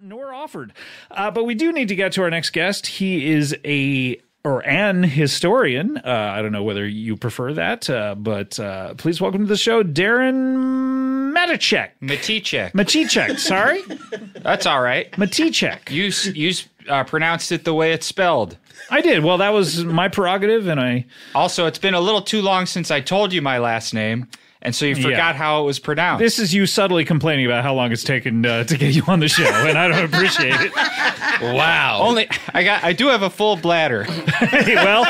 nor offered. Uh, but we do need to get to our next guest. He is a or an historian. Uh, I don't know whether you prefer that, uh, but uh, please welcome to the show, Darren Matichek. Matichek. Matichek, sorry, That's all right. Matichek. You you uh, pronounced it the way it's spelled. I did. Well, that was my prerogative, and I. Also, it's been a little too long since I told you my last name, and so you forgot how it was pronounced. This is you subtly complaining about how long it's taken uh, to get you on the show, and I don't appreciate it. Wow. Only I got I do have a full bladder. Hey, well,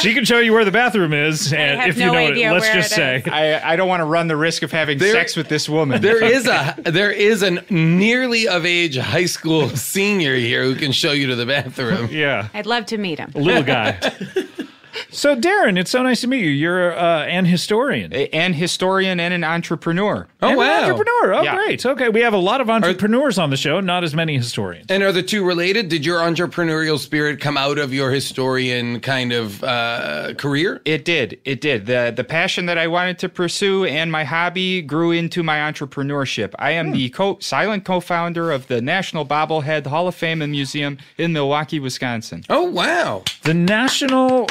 she can show you where the bathroom is, and have if you no know it, let's where just it say. I I don't want to run the risk of having There- sex with this woman. There is a there is a nearly of age high school senior here who can show you to the bathroom. Yeah. I'd love to meet him. little guy. so, Darren, it's so nice to meet you. You're uh, an historian. an historian and an entrepreneur. Oh And an wow! entrepreneur. Oh, Yeah. great. Okay, we have a lot of entrepreneurs on the show, not as many historians. And are the two related? Did your entrepreneurial spirit come out of your historian kind of uh, career? It did. It did. The the passion that I wanted to pursue and my hobby grew into my entrepreneurship. I am the co- silent co-founder of the National Bobblehead Hall of Fame and Museum in Milwaukee, Wisconsin. Oh wow! The National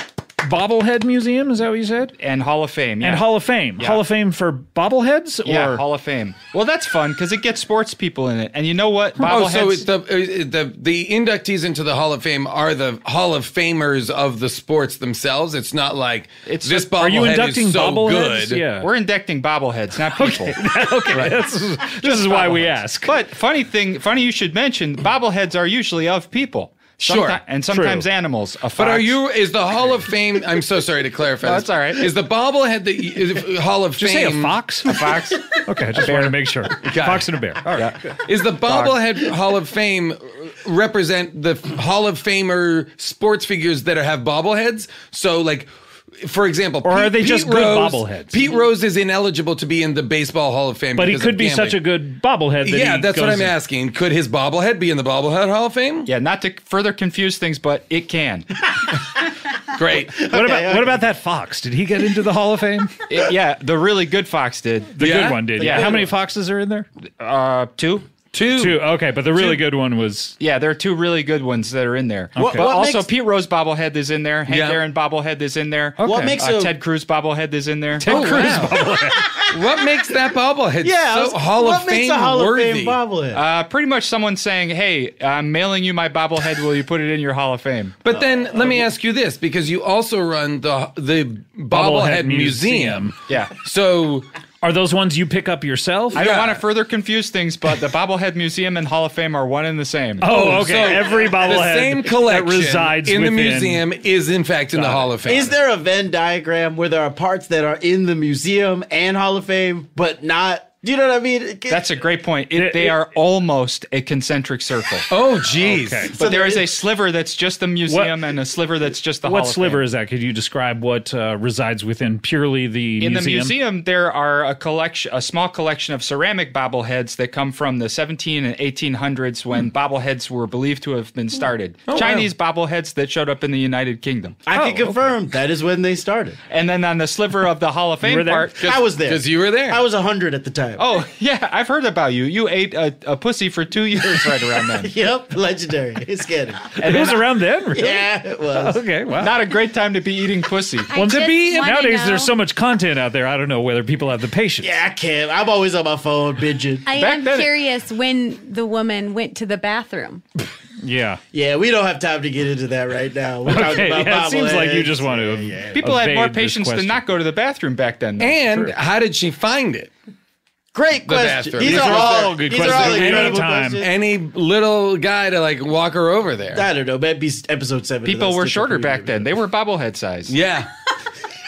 Bobblehead Museum, is that what you said? And Hall of Fame. Yeah. And Hall of Fame. Yeah. Hall of Fame for bobbleheads? yeah, or Hall of Fame. Well, that's fun because it gets sports people in it. And you know what? Oh, so it's the uh, the the inductees into the Hall of Fame are the Hall of Famers of the sports themselves. It's not like It's- this bobblehead Are you inducting is so bobbleheads? good. Yeah. we're inducting bobbleheads, not people. okay. That's, this is why we ask. But funny thing, funny you should mention, bobbleheads are usually of people. Sure. Someti- and sometimes True. animals. A But are you? Is the Hall of Fame? I'm so sorry to clarify. No, this. all right. Is the bobblehead the is- Hall of Did you say Fame? a fox? a fox? Okay, I just wanted to make sure. Fox and a bear. All right. Is the bobblehead Hall of Fame represent the Hall of Famer sports figures that have bobbleheads? So like. For example, Or are they just good Rose, bobbleheads? Pete Rose is ineligible to be in the Baseball Hall of Fame, But he could be gambling. such a good bobblehead. That yeah. he That's what I'm in- asking. Could his bobblehead be in the bobblehead Hall of Fame? Yeah, not to further confuse things, but it can. Great. What about what about that fox? Did he get into the Hall of Fame? It- yeah, the really good fox did. The Yeah? good one did. The Yeah. How many one. foxes are in there? Uh, two. Two. Two. Okay, but the really good one was. Yeah, there are two really good ones that are in there. What- But what also, makes- Pete Rose bobblehead is in there. Hank Yeah. Aaron bobblehead is in there. What Okay. makes Uh, a Ted Cruz bobblehead is in there. Ted Oh, wow. what makes that bobblehead yeah? I so was- Hall what of makes Fame a Hall worthy? of Fame bobblehead? Uh, pretty much someone saying, "Hey, I'm mailing you my bobblehead. Will you put it in your Hall of Fame?" But then let me ask you this because you also run the the bobblehead, Bobblehead museum. Museum. Yeah. So Are those ones you pick up yourself? I don't Yeah. want to further confuse things, but the Bobblehead Museum and Hall of Fame are one and the same. Oh, Oh, okay. so Every the bobblehead same collection that resides in the within- museum is in fact in the Hall of Fame. Is there a Venn diagram where there are parts that are in the museum and Hall of Fame, but not? Do you know what I mean? It- That's a great point. It, It- they it- are almost a concentric circle. Oh, jeez. Okay. But So there there is a sliver that's just the museum and a sliver that's just the What Hall of sliver Fame. is that? Could you describe what uh, resides within purely the In museum? the museum, there are a collection, a small collection of ceramic bobbleheads that come from the 17 and 1800s Hmm. when bobbleheads were believed to have been started. Oh, Chinese bobbleheads that showed up in the United Kingdom. I Oh, can confirm that is when they started. And then on the sliver of the Hall of Fame were there? part, I was there. Because you were there. I was hundred at the time. Oh yeah, I've heard about you. You ate a, a pussy for two years right around then. Yep, legendary. It's getting. it was around then? Really? Yeah, it was. Okay, wow. Not a great time to be eating pussy. I well, to be wanna nowadays, know- there's so much content out there. I don't know whether people have the patience. Yeah, I can't. I'm always on my phone binging. I Back am then curious when the woman went to the bathroom. Yeah. Yeah, we don't have time to get into that right now. We're talking Okay. about Yeah, it seems like you just want to. Yeah. People had more patience to not go to the bathroom back then. though. and how did she find it? Great The question. bathroom. These, These are are all all good these are all questions. incredible Anytime. questions. Any little guy to like walk her over there? I don't know. Maybe episode seven. People of were That's shorter Different back then. They were bobblehead size. yeah.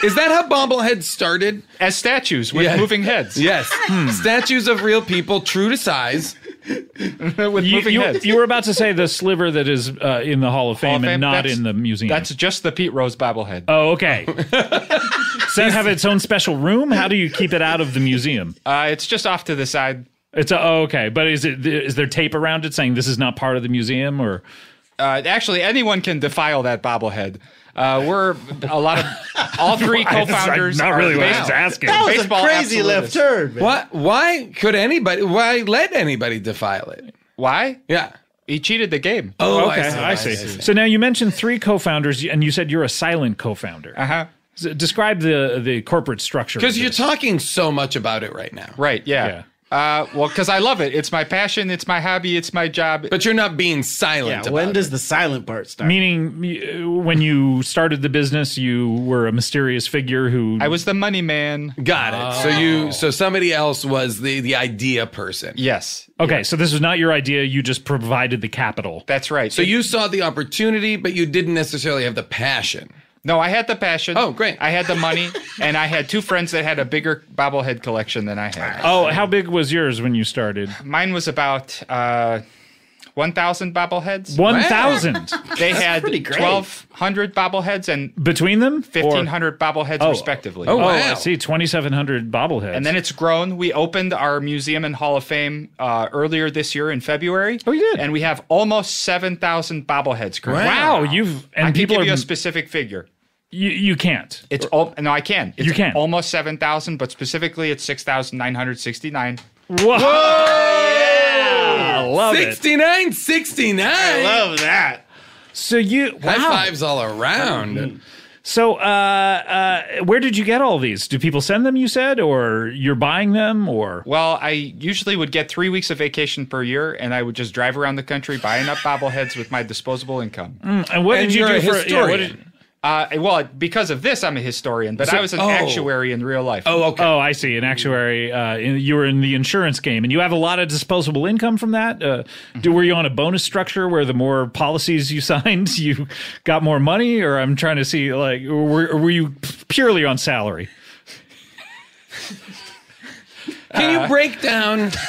Is that how bobbleheads started? As statues with Yeah. moving heads. Yes. Statues of real people, true to size. with You, moving you, heads. you were about to say the sliver that is uh, in the Hall of Fame, Hall of Fame, and not that's- in the museum. That's just the Pete Rose bobblehead. oh, okay. Does that have its own special room? How do you keep it out of the museum? Uh, it's just off to the side. It's a, oh, okay, but is it is there tape around it saying this is not part of the museum or? Uh, actually, anyone can defile that bobblehead. Uh, we're a lot of all three co-founders. not really what I was asking. That was Baseball a crazy left turn, man. Why? Why could anybody? Why let anybody defile it? Why? Yeah. He cheated the game. Oh, okay, I see. So now you mentioned three co-founders, and you said you're a silent co-founder. Uh huh. S- Describe the the corporate structure. Because you're talking so much about it right now. Right. Yeah. Uh, well, because I love it. It's my passion. It's my hobby. It's my job. But you're not being silent Yeah, about when it. does the silent part start? Meaning, when you started the business, you were a mysterious figure who I was the money man. Got it. So you so somebody else was the the idea person. Yes. Okay, so this was not your idea. You just provided the capital. That's right. So you saw the opportunity, but you didn't necessarily have the passion. No, I had the passion. Oh, great. I had the money, and I had two friends that had a bigger bobblehead collection than I had. Oh, how big was yours when you started? Mine was about uh, 1,000 bobbleheads. One thousand They had 1,200 bobbleheads and between them. Or- 1,500 bobbleheads, respectively. Oh, Oh, I Wow. see. Twenty-seven hundred bobbleheads. And then it's grown. We opened our museum and Hall of Fame uh, earlier this year in February. Oh, you did? And we have almost 7,000 bobbleheads currently. wow, you've and I can people give are you a specific figure. you, you can't. It's all, no, I can. It's You can. almost seven thousand, but specifically it's six thousand nine hundred sixty nine. Whoa! I love it. 69, 69. I love that. So you High wow. fives all around. So, uh, uh, where did you get all these? Do people send them? You said, or you're buying them, or Well, I usually would get three weeks of vacation per year, and I would just drive around the country buying up bobbleheads with my disposable income. and what And did you you're do a for? Yeah, what did, historian. Uh, well, because of this, I'm a historian, but I was an oh. actuary in real life. Oh, okay. oh, I see. An actuary. Uh, in- you were in the insurance game, and you have a lot of disposable income from that. Uh, do, were you on a bonus structure where the more policies you signed, you got more money? Or I'm trying to see, like, were, were you purely on salary? Can you break down?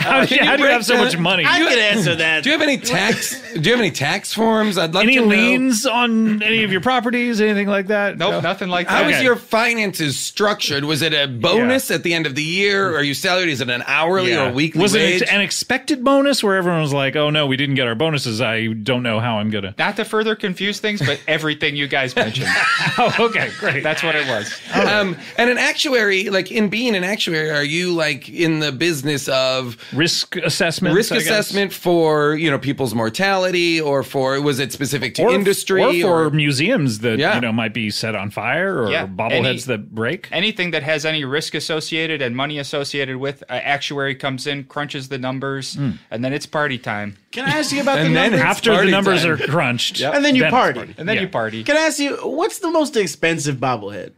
How, Can you how do you break have so down- much money? I can answer that. Do you have any tax? Do you have any tax forms? I'd love Any to know. liens on any of your properties, anything like that? nope, nothing like that. was Okay. your finances structured? Was it a bonus at the end of the year? Are you salaried? Is it an hourly or weekly Was wage? it an expected bonus where everyone was like, "Oh no, we didn't get our bonuses. I don't know how I'm gonna." Not to further confuse things, but everything you guys mentioned. Oh, okay, great. That's what it was. um, and an actuary, like in being an actuary, are you like in the business of risk assessment. risk assessment for you know people's mortality, or for was it specific to or, industry, or for museums that Yeah. you know might be set on fire, or Yeah, bobbleheads any- that break. anything that has any risk associated and money associated with uh, actuary comes in crunches the numbers Hmm. and then it's party time Can I ask you about the And then numbers? After the numbers time. are crunched, and then you it's party. and then Yeah. you party Can I ask you what's the most expensive bobblehead?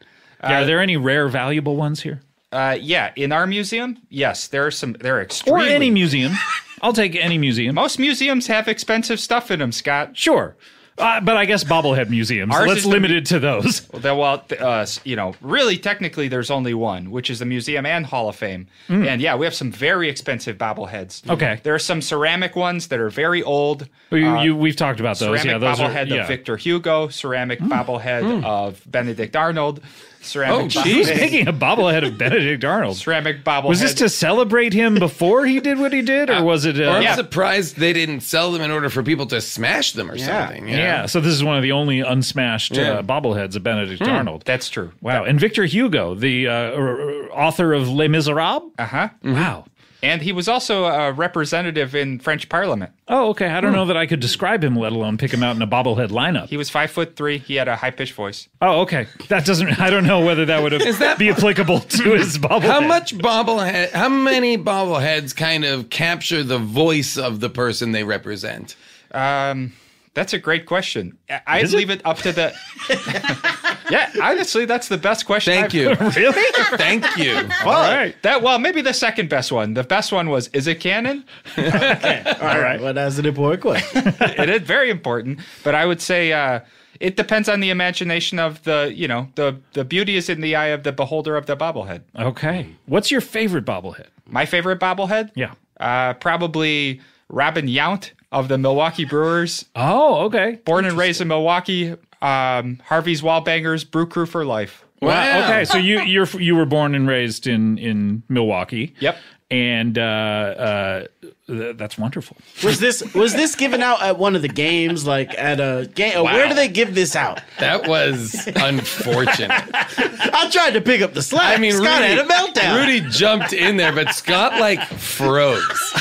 Yeah, are there any rare, valuable ones here, uh, yeah in our museum yes there are some they're extremely or any museum? I'll take any museum. most museums have expensive stuff in them scott Sure, uh, but I guess bobblehead museums. Ours Let's limit it to those. Well, uh, you know, really, technically, there's only one, which is the museum and Hall of Fame. And yeah, we have some very expensive bobbleheads. Okay. there are some ceramic ones that are very old. You, you, we've talked about those. ceramic yeah, those are. bobblehead Yeah. of Victor Hugo, ceramic bobblehead of Benedict Arnold, ceramic, Oh, bobblehead- geez. Speaking of bobblehead of Benedict Arnold, ceramic bobblehead. was this to celebrate him before he did what he did, or was it? Uh, Or I'm Yeah. surprised they didn't sell them in order for people to smash them or Yeah. something. Yeah. so this is one of the only unsmashed Yeah. uh, bobbleheads of Benedict Arnold. That's true. Wow. And Victor Hugo, the uh, r- r- author of Les Miserables. Uh huh. Wow. And he was also a representative in French Parliament. Oh, okay. I don't know that I could describe him, let alone pick him out in a bobblehead lineup. He was five foot three. He had a high pitched voice. Oh, okay. That doesn't. I don't know whether that would have that- be applicable to his bobblehead. How much bobblehead? How many bobbleheads kind of capture the voice of the person they represent? Um, that's a great question. I- I'd Is it? leave it up to the. yeah, honestly, that's the best question. Thank I've- you, Really? thank you. All right. That well, maybe the second best one. The best one was: Is it canon? okay. All right. Well, that's an important question. it is very important, but I would say uh, it depends on the imagination of the. You know, the the beauty is in the eye of the beholder of the bobblehead. Okay. What's your favorite bobblehead? My favorite bobblehead, Yeah. uh, probably Robin Yount of the Milwaukee Brewers. Oh, okay. Born and raised in Milwaukee. Um, Harvey's Wallbangers, Brew Crew for life. Wow. Okay. So you you're you were born and raised in in Milwaukee. Yep. And uh, uh, th- that's wonderful. Was this was this given out at one of the games, like at a game? or Where do they give this out? That was unfortunate. I tried to pick up the slack. I mean, Scott Rudy, had a meltdown. Rudy jumped in there, but Scott like froze.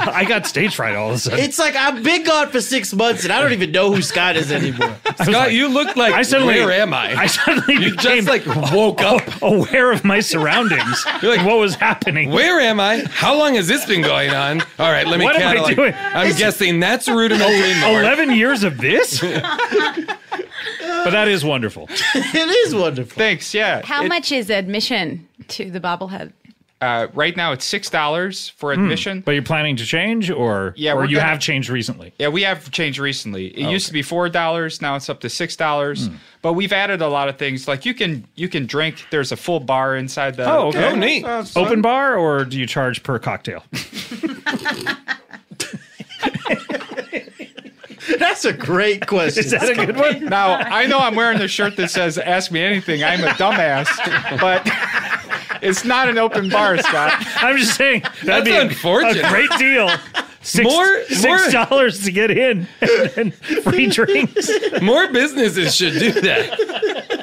I got stage fright all of a sudden. It's like I've been gone for six months and I don't even know who Scott is anymore. Scott, you look like. I suddenly, Where am I? I suddenly you became just like woke up. aware of my surroundings. You're like, what was happening? Where am I? How long has this been going on? All right, let me What am I catalog. doing? I'm guessing that's rudimentary north. 11 years of this? but that is wonderful. it is wonderful. Thanks. Yeah. How It- much is admission to the bobblehead? Uh, right now, it's six dollars for admission. But you're planning to change or, Yeah, or you gonna- have changed recently? Yeah, we have changed recently. It Oh, used to be four dollars. Now it's up to six dollars. Hmm. But we've added a lot of things. Like you can you can drink. There's a full bar inside the. Oh, okay. Oh, neat. Open bar or do you charge per cocktail? That's a great question. Is that a good one? Now I know I'm wearing the shirt that says "Ask me anything." I'm a dumbass, but it's not an open bar, Scott. I'm just saying that'd That's be a- unfortunate. A, great deal. Six, More- six dollars to get in and, and free drinks. More businesses should do that.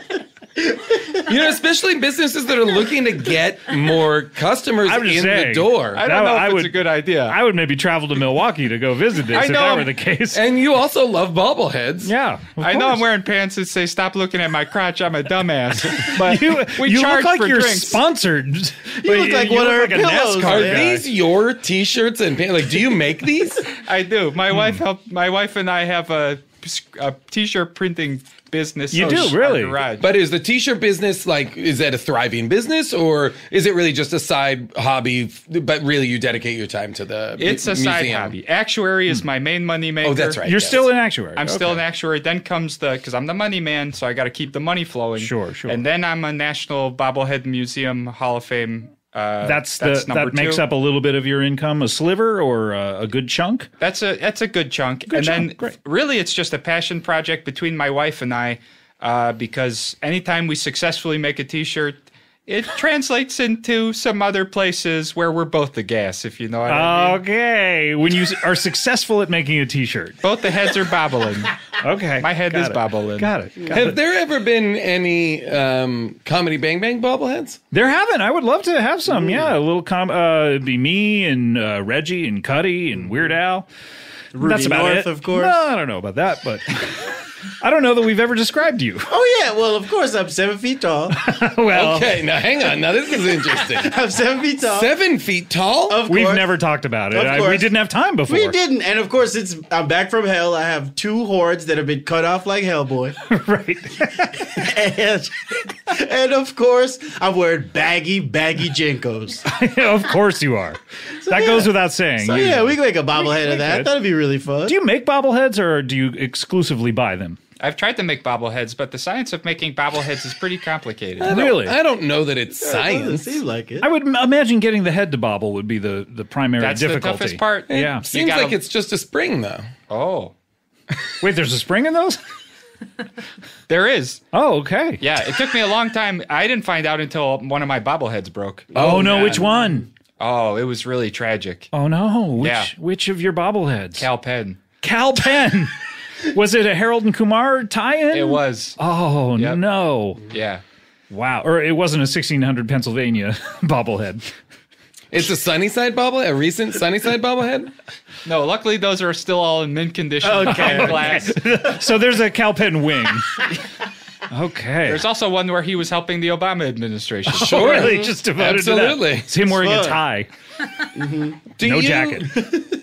You know, especially businesses that are looking to get more customers I'm just in saying. the door. I don't That- know if I it's would- a good idea. I would maybe travel to Milwaukee to go visit this I if know that were the case. And you also love bobbleheads. yeah, of I know. I'm wearing pants that say "Stop looking at my crotch." I'm a dumbass, but You, we you charge look like for you're drinks. sponsored. You look like one of her a pillows, NASCAR Are guy. these your t-shirts and pants? Like, do you make these? I do. My Hmm. wife help. My wife and I have a, a uh, t-shirt printing business. You do, really? garage. But is the t-shirt business like is that a thriving business or is it really just a side hobby? But really, you dedicate your time to the. it's a mu- side museum? hobby. Actuary is hmm. my main money maker. Oh, that's right. You're yes. still an actuary. I'm still an actuary. Then comes the because I'm the money man, so I got to keep the money flowing. Sure, sure. And then I'm a National Bobblehead Museum Hall of Fame. Uh, That's the number that makes two. up a little bit of your income, a sliver or a, a good chunk. That's a that's a good chunk. and chunk, then great. really it's just a passion project between my wife and I uh, because anytime we successfully make a t-shirt it translates into some other places where we're both the gas, if you know what I mean. Okay, when you are successful at making a T-shirt. Both the heads are bobbling. Okay, My head got is it. bobbling. Got it. got Have it. there ever been any um, comedy Bang Bang bobbleheads? There haven't. I would love to have some. Yeah, a little com. Uh, it'd be me and uh, Reggie and Cudi and Weird Al. Rudy That's about North, it. of course. No, I don't know about that, but I don't know that we've ever described you. Oh yeah, well of course I'm seven feet tall. well, Okay, now hang on. Now this is interesting. I'm seven feet tall. Seven feet tall. Of course. we've course. never talked about it. Of I- we course. didn't have time before. We didn't, and of course it's I'm back from hell. I have two hordes that have been cut off like Hellboy, right. and and of course I'm wearing baggy, baggy JNCOs. of course you are. that goes without saying. So You- yeah, we can make a bobblehead of that. could. That'd be really fun. do you make bobbleheads or do you exclusively buy them? I've tried to make bobbleheads, but the science of making bobbleheads is pretty complicated. I Really? I don't know that it's Doesn't science. seem like it. I would imagine getting the head to bobble would be the, the primary That's the toughest part. Yeah. Seems gotta- like it's just a spring though. Oh, Wait, there's a spring in those? there is. Oh, okay. Yeah, it took me a long time. I didn't find out until one of my bobbleheads broke. Oh, oh no, man. which one? Oh, it was really tragic. Oh no, which Yeah. which of your bobbleheads? Kal Penn. Kal Penn. Was it a Harold and Kumar tie-in? It was. Oh Yep. no! Yeah. Wow, or it wasn't a 1600 Pennsylvania bobblehead. It's a Sunnyside bobblehead, a recent Sunnyside bobblehead. No, luckily those are still all in mint condition. Okay, behind okay. glass. So there's a Kal Penn wing. Okay. There's also one where he was helping the Obama administration. Sure. really just devoted to Absolutely. that. It's him wearing a fun. tie, mm-hmm. Do no you- jacket.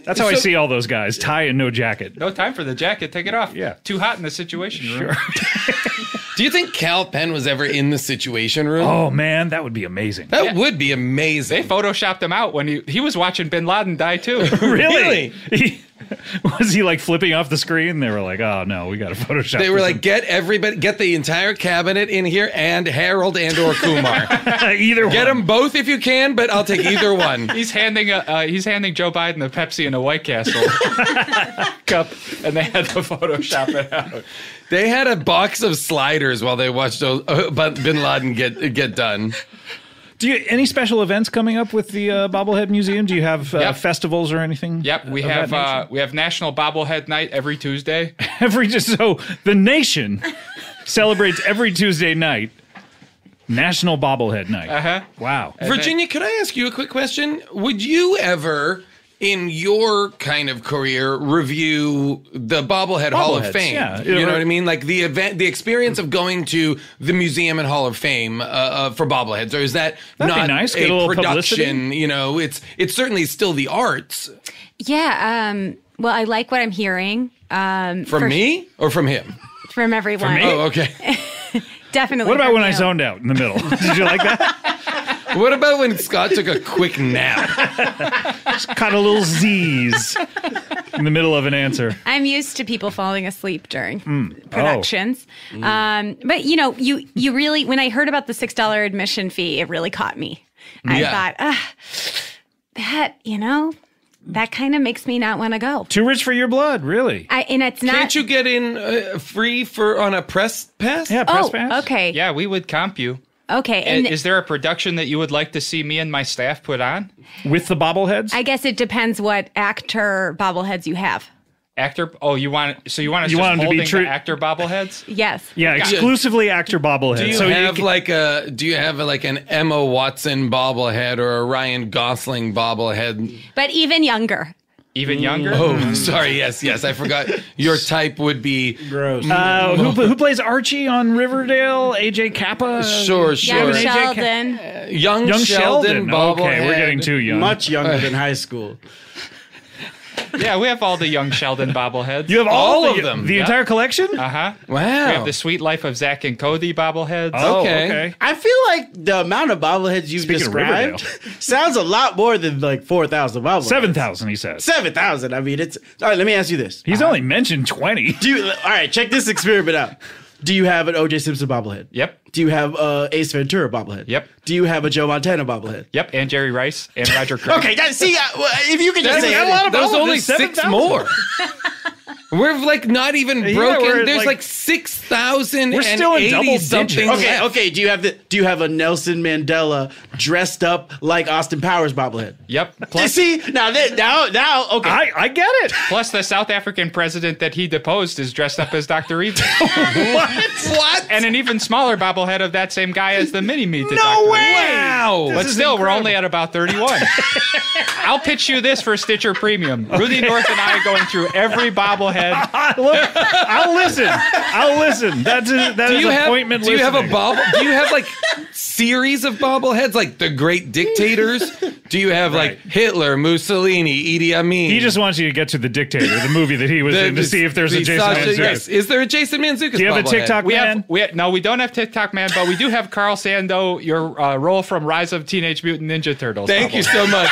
That's how I see all those guys: tie and no jacket. No time for the jacket. Take it off. Yeah. Too hot in the situation room. Sure. Do you think Kal Penn was ever in the Situation Room? Oh man, that would be amazing. that yeah. would be amazing. They photoshopped him out when he he was watching Bin Laden die too. really? He- was he like flipping off the screen? They were like, "Oh no, we got to Photoshop." They were this like, get everybody, get the entire cabinet in here, and Harold and or Kumar. either get one. them both if you can, but I'll take either one. he's handing a uh, he's handing Joe Biden a Pepsi and a White Castle cup, and they had to Photoshop it out. They had a box of sliders while they watched uh, Bin Laden get get done. Do you any special events coming up with the uh, Bobblehead Museum? Do you have uh, Yep. festivals or anything? Yep, we have uh, we have National Bobblehead Night every Tuesday. every just so the nation celebrates every Tuesday night National Bobblehead Night. Uh huh. Wow. Virginia, could I ask you a quick question? Would you ever in your kind of career review the bobblehead hall of fame yeah. you know Or- what i mean like the event the experience of going to the museum and hall of fame uh, uh, for bobbleheads or is that That'd not nice, a, a little production you know it's it's certainly still the arts Yeah. Um, well, I like what I'm hearing um, from for- me or from him from everyone. me? oh okay Definitely. What about from when I you. zoned out in the middle? Did you like that? What about when scott took a quick nap Caught a little Z's in the middle of an answer. I'm used to people falling asleep during Hmm. productions. Oh. Um, but you know, you you really when I heard about the six dollar admission fee, it really caught me. I Yeah. thought, ah, that you know, that kind of makes me not want to go. Too rich for your blood, really? I, and it's not. can't you get in uh, free for on a press pass Yeah, press Oh, pass. okay, Yeah, we would comp you. Okay. And Is there a production that you would like to see me and my staff put on? With the bobbleheads? I guess it depends what actor bobbleheads you have. Actor? Oh, you want so you want us You just want 'em to be true- actor bobbleheads? Yes. yeah, exclusively actor bobbleheads. Do you so have can- like a do you have like an Emma Watson bobblehead or a Ryan Gosling bobblehead? But even younger. Even younger? Oh, sorry. Yes, yes. I forgot. Your type would be Gross. uh, who, who plays Archie on Riverdale? AJ Kappa? sure, sure. AJ Ca- Sheldon. Young, Young Sheldon, Sheldon. Okay, we're getting too young. Much younger than high school. Yeah, we have all the young Sheldon bobbleheads. You have all, All the, of them. The Yeah. entire collection? uh huh. Wow. We have the Suite Life of Zack and Cody bobbleheads. oh, okay. okay. I feel like the amount of bobbleheads you've Speaking described sounds a lot more than like 4,000 bobbleheads. 7,000, he says. 7,000. I mean, it's. All right, let me ask you this. He's only mentioned 20. Do you, all right, check this experiment out. Do you have an OJ Simpson bobblehead? Yep. Do you have a Ace Ventura bobblehead? Yep. Do you have a Joe Montana bobblehead? Yep, and Jerry Rice and Roger Craig. Okay, that, see, uh, well, if you could just say a lot of There's only There's six 7,000. more. We're like not even broken. we're There's like- like, six thousand. We're still in double something. digits. Okay, left. okay. Do you have the? Do you have a Nelson Mandela dressed up like Austin Powers bobblehead? Yep. You Plus, see now, that, now, now. Okay, I, I get it. plus the South African president that he deposed is dressed up as Dr. Evil. What? What? and an even smaller bobblehead of that same guy as the mini me to No Dr. way! Evil. Wow. But still, we're only at about 31. I'll pitch you this for Stitcher Premium. Rudy North and I are going through every bobblehead. Look, I'll listen. I'll listen. That's a, that do is you have appointment do you have a listening. bob do you have like series of bobbleheads like the great dictators do you have like hitler mussolini Idi amin He just wants you to get to the dictator, the movie that he was The- in, to see if there's a the Jason Sasha- Mantzoukas. yes. is there a jason mantzoukas Do you have a bobblehead? TikTok We man? have, we no, we don't have TikTok man, but we do have Carl Sando, your uh, role from Rise of Teenage Mutant Ninja Turtles. thank you so much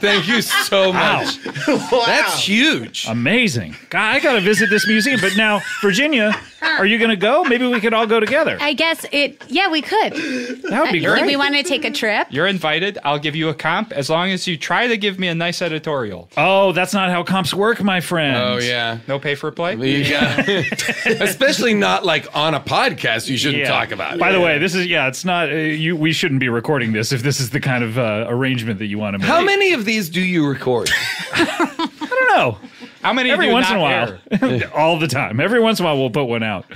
thank you so much. Wow. much that's huge Amazing. God, I got to visit this museum. But now, Virginia, are you going to go? Maybe we could all go together. I guess it. Yeah, we could. That would be great. we want to take a trip. You're invited. I'll give you a comp as long as you try to give me a nice editorial. oh, that's not how comps work, my friend. oh yeah No pay for play. You got- especially not like on a podcast you shouldn't Yeah. talk about it. By the way, this is yeah. It's not uh, you. We shouldn't be recording this if this is the kind of uh, arrangement that you want to make. how many of these do you record I don't know. How many Every do once in a while, all the time. Every once in a while, we'll put one out.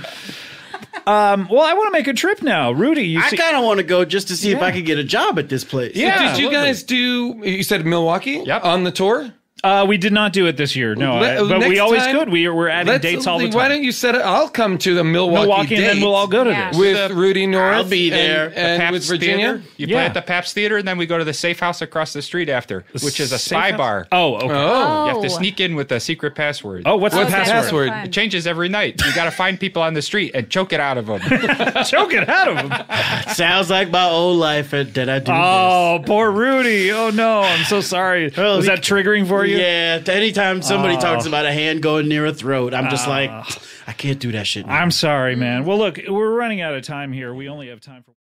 Um, well, I want to make a trip now, Rudy. You I see, kind of want to go just to see if Yeah. I could get a job at this place. Yeah. did you guys do you said milwaukee Yep. on the tour uh, we did not do it this year. No, Let- I- but we always time, could. We we're adding dates all the time. Why don't you set it? I'll come to the Milwaukee, Milwaukee, and then we'll all go to Yeah. this. with The- Rudy North. I'll be there. and, The and Pabst with Virginia. Theater. You Yeah. play at the Pabst Theater, and then we go to the Safe House across the street after, which is a spy house? bar. Oh, okay. Oh, You have to sneak in with a secret password. Oh, what's What's the the Okay, password? password? It changes every night. You got to find people on the street and choke it out of them. Choke it out of them. Sounds like my old life. And did I do Oh, poor Rudy. Oh no, I'm so sorry. Well, Was that triggering for this? You? Yeah. Anytime somebody Oh. talks about a hand going near a throat, I'm just like, ah. I can't do that shit. now. I'm sorry, man. Well, look, we're running out of time here. We only have time for.